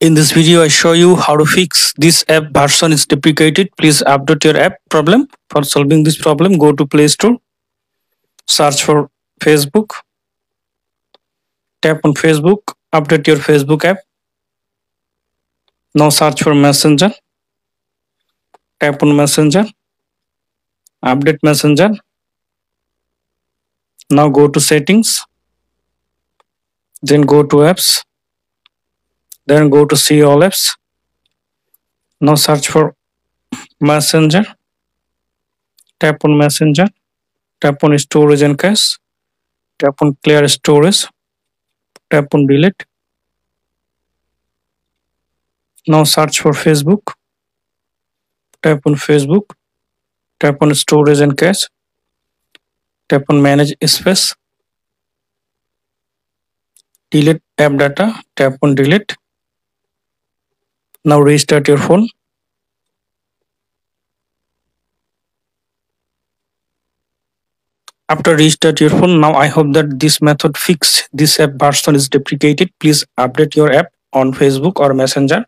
In this video, I show you how to fix this app version is deprecated. Please update your app problem. For solving this problem, go to Play Store, search for Facebook, tap on Facebook, update your Facebook app. Now search for Messenger, tap on Messenger, update Messenger. Now go to settings, then go to apps then go to see all apps. Now search for messenger. Tap on messenger. Tap on storage and cache. Tap on clear storage. Tap on delete. Now search for facebook. Tap on facebook. Tap on storage and cache. Tap on manage space. Delete app data. Tap on delete now restart your phone. After restart your phone, now I hope that this method fix this app version is deprecated. Please update your app on Facebook or Messenger.